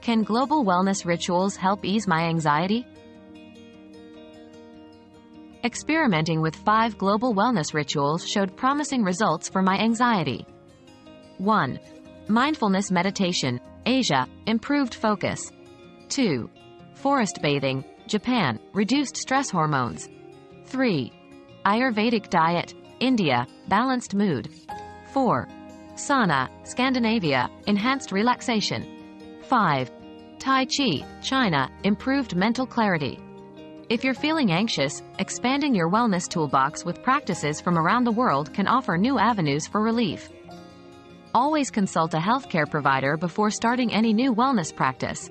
Can global wellness rituals help ease my anxiety? Experimenting with five global wellness rituals showed promising results for my anxiety. 1. Mindfulness meditation, Asia, improved focus. 2. Forest bathing, Japan, reduced stress hormones. 3. Ayurvedic diet, India, balanced mood. 4. Sauna, Scandinavia, enhanced relaxation. 5. Tai Chi, China, improved mental clarity. If you're feeling anxious, expanding your wellness toolbox with practices from around the world can offer new avenues for relief. Always consult a healthcare provider before starting any new wellness practice.